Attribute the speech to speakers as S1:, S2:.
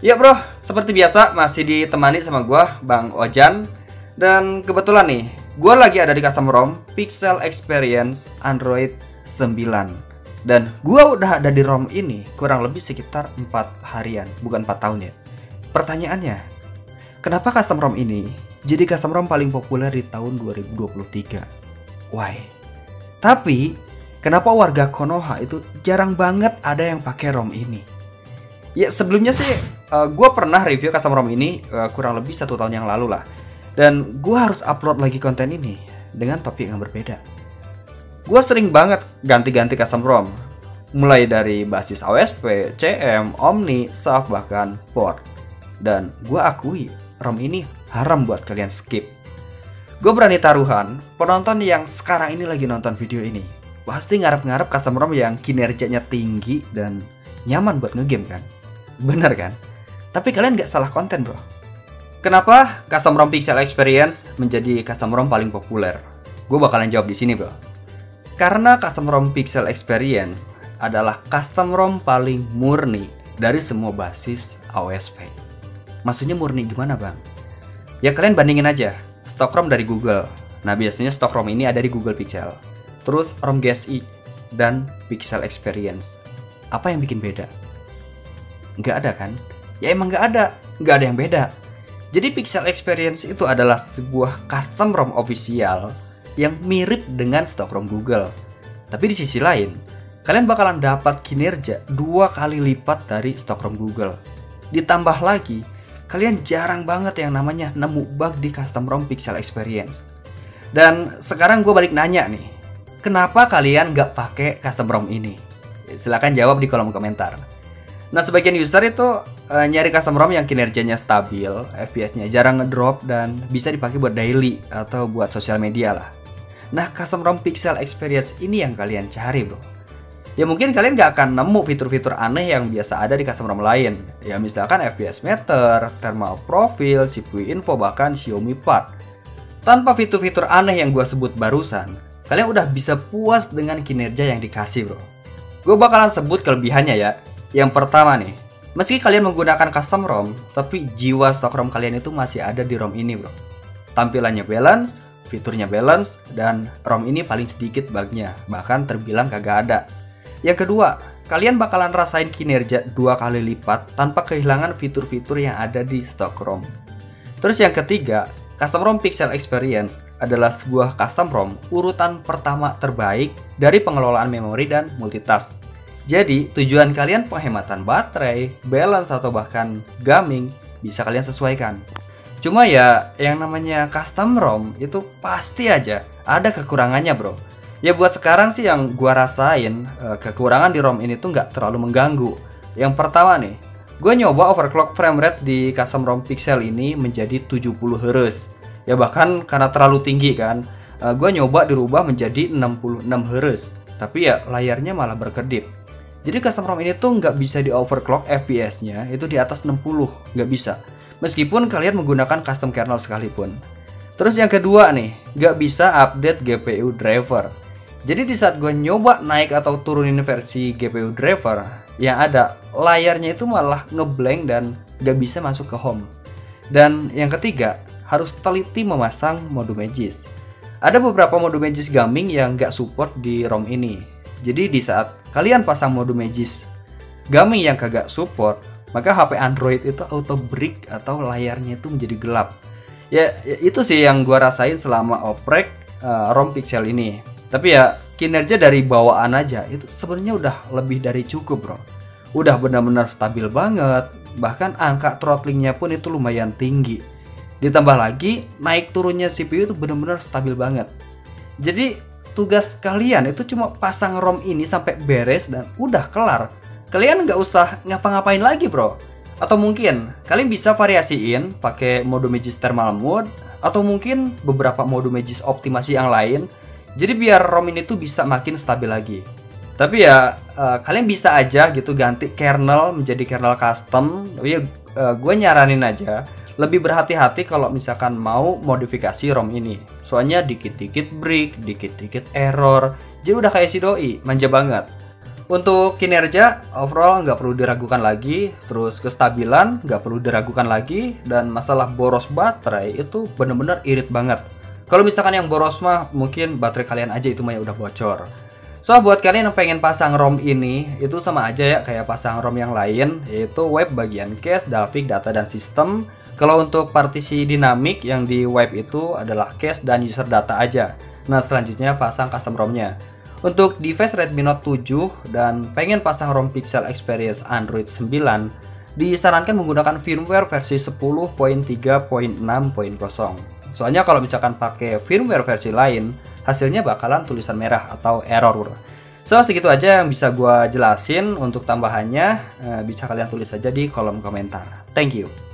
S1: Ya bro, seperti biasa masih ditemani sama gua Bang Ojan Dan kebetulan nih, gua lagi ada di custom ROM Pixel Experience Android 9 Dan gua udah ada di ROM ini kurang lebih sekitar 4 harian, bukan 4 tahun ya Pertanyaannya, kenapa custom ROM ini jadi custom ROM paling populer di tahun 2023? Why? Tapi, kenapa warga Konoha itu jarang banget ada yang pakai ROM ini? Ya sebelumnya sih uh, gue pernah review custom ROM ini uh, kurang lebih satu tahun yang lalu lah. Dan gue harus upload lagi konten ini dengan topik yang berbeda. Gue sering banget ganti-ganti custom ROM. Mulai dari basis OSP, CM, Omni, SAF, bahkan port. Dan gue akui ROM ini haram buat kalian skip. Gue berani taruhan penonton yang sekarang ini lagi nonton video ini Pasti ngarep-ngarep custom ROM yang kinerjanya tinggi dan nyaman buat ngegame kan Bener kan? Tapi kalian nggak salah konten bro. Kenapa custom ROM Pixel Experience menjadi custom ROM paling populer? Gue bakalan jawab di sini bro. Karena custom ROM Pixel Experience adalah custom ROM paling murni dari semua basis OSP. Maksudnya murni gimana bang? Ya kalian bandingin aja stok ROM dari Google. Nah biasanya stok ROM ini ada di Google Pixel. Terus ROM GSI dan Pixel Experience. Apa yang bikin beda? Nggak ada kan? Ya emang nggak ada, nggak ada yang beda. Jadi Pixel Experience itu adalah sebuah custom ROM official yang mirip dengan stok ROM Google. Tapi di sisi lain, kalian bakalan dapat kinerja dua kali lipat dari stok ROM Google. Ditambah lagi, kalian jarang banget yang namanya nemu bug di custom ROM Pixel Experience. Dan sekarang gue balik nanya nih, kenapa kalian nggak pakai custom ROM ini? Silahkan jawab di kolom komentar. Nah, sebagian user itu uh, nyari custom ROM yang kinerjanya stabil, FPS-nya jarang ngedrop dan bisa dipakai buat daily atau buat sosial media lah. Nah, custom ROM Pixel Experience ini yang kalian cari, bro. Ya mungkin kalian gak akan nemu fitur-fitur aneh yang biasa ada di custom ROM lain. Ya misalkan FPS meter, thermal profile, CPU info, bahkan Xiaomi Pad. Tanpa fitur-fitur aneh yang gue sebut barusan, kalian udah bisa puas dengan kinerja yang dikasih, bro. Gue bakalan sebut kelebihannya ya, yang pertama nih, meski kalian menggunakan custom ROM, tapi jiwa stok ROM kalian itu masih ada di ROM ini bro. Tampilannya balance, fiturnya balance, dan ROM ini paling sedikit bugnya, bahkan terbilang kagak ada. Yang kedua, kalian bakalan rasain kinerja dua kali lipat tanpa kehilangan fitur-fitur yang ada di stok ROM. Terus yang ketiga, Custom ROM Pixel Experience adalah sebuah custom ROM urutan pertama terbaik dari pengelolaan memori dan multitask. Jadi, tujuan kalian penghematan baterai, balance atau bahkan gaming bisa kalian sesuaikan. Cuma ya, yang namanya custom ROM itu pasti aja ada kekurangannya, bro. Ya buat sekarang sih yang gua rasain eh, kekurangan di ROM ini tuh nggak terlalu mengganggu. Yang pertama nih, gue nyoba overclock frame rate di custom ROM Pixel ini menjadi 70 Hz. Ya bahkan karena terlalu tinggi kan, eh, gue nyoba dirubah menjadi 66 Hz. Tapi ya layarnya malah berkedip. Jadi custom ROM ini tuh nggak bisa di overclock FPS-nya itu di atas 60, nggak bisa. Meskipun kalian menggunakan custom kernel sekalipun. Terus yang kedua nih, nggak bisa update GPU driver. Jadi di saat gue nyoba naik atau turunin versi GPU driver, yang ada layarnya itu malah ngeblank dan nggak bisa masuk ke home. Dan yang ketiga, harus teliti memasang mode Magis. Ada beberapa mode Magis gaming yang nggak support di ROM ini. Jadi di saat kalian pasang mode Magis gaming yang kagak support, maka HP Android itu auto break atau layarnya itu menjadi gelap. Ya, ya itu sih yang gua rasain selama oprek uh, ROM Pixel ini. Tapi ya kinerja dari bawaan aja itu sebenarnya udah lebih dari cukup, Bro. Udah benar-benar stabil banget, bahkan angka throttlingnya pun itu lumayan tinggi. Ditambah lagi naik turunnya CPU itu benar-benar stabil banget. Jadi tugas kalian itu cuma pasang ROM ini sampai beres dan udah kelar. Kalian nggak usah ngapa-ngapain lagi bro. Atau mungkin kalian bisa variasiin pakai mode Magis Thermal Mode atau mungkin beberapa mode Magis optimasi yang lain. Jadi biar ROM ini tuh bisa makin stabil lagi. Tapi ya uh, kalian bisa aja gitu ganti kernel menjadi kernel custom. Tapi ya uh, gue nyaranin aja lebih berhati-hati kalau misalkan mau modifikasi ROM ini. Soalnya dikit-dikit break, dikit-dikit error. Jadi udah kayak si doi, manja banget. Untuk kinerja, overall nggak perlu diragukan lagi, terus kestabilan nggak perlu diragukan lagi, dan masalah boros baterai itu bener-bener irit banget. Kalau misalkan yang boros mah mungkin baterai kalian aja itu mah ya udah bocor. So buat kalian yang pengen pasang ROM ini itu sama aja ya kayak pasang ROM yang lain yaitu web bagian cache, Dalvik, data dan sistem. Kalau untuk partisi dinamik yang di web itu adalah cache dan user data aja. Nah selanjutnya pasang custom ROM-nya. Untuk device Redmi Note 7 dan pengen pasang ROM Pixel Experience Android 9, disarankan menggunakan firmware versi 10.3.6.0. Soalnya kalau misalkan pakai firmware versi lain, hasilnya bakalan tulisan merah atau error. So, segitu aja yang bisa gue jelasin. Untuk tambahannya, eh, bisa kalian tulis aja di kolom komentar. Thank you.